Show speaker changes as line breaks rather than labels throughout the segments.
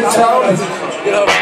massive tone. You know.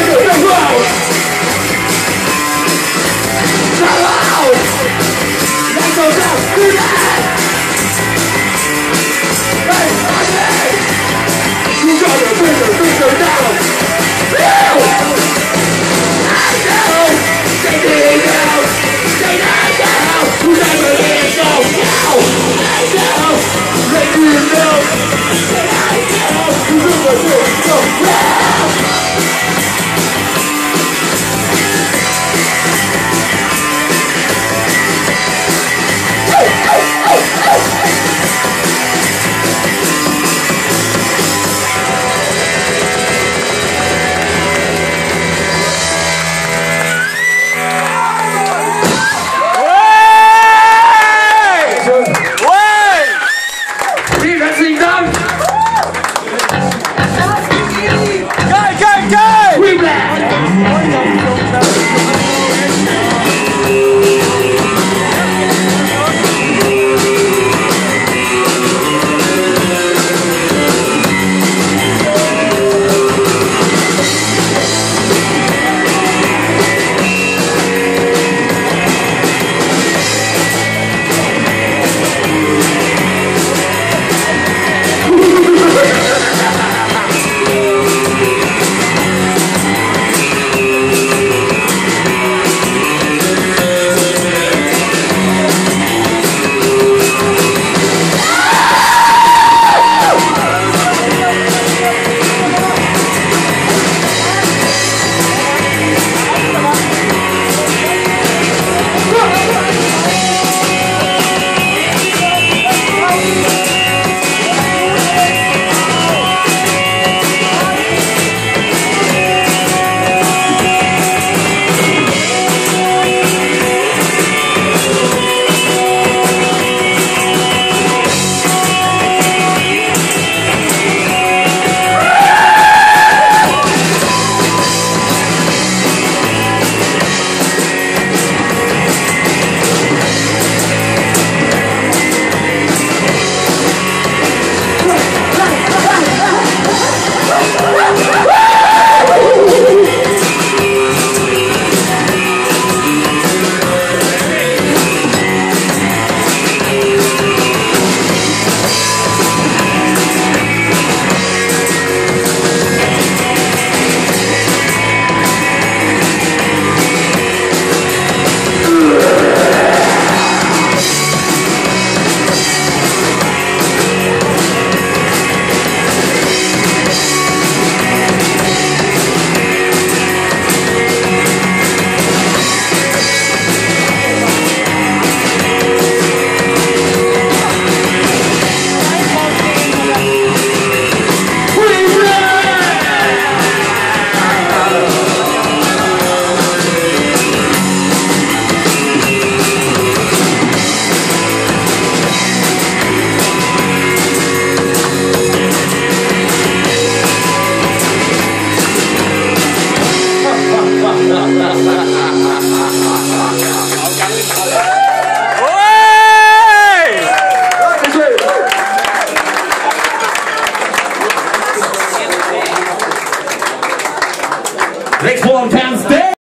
네.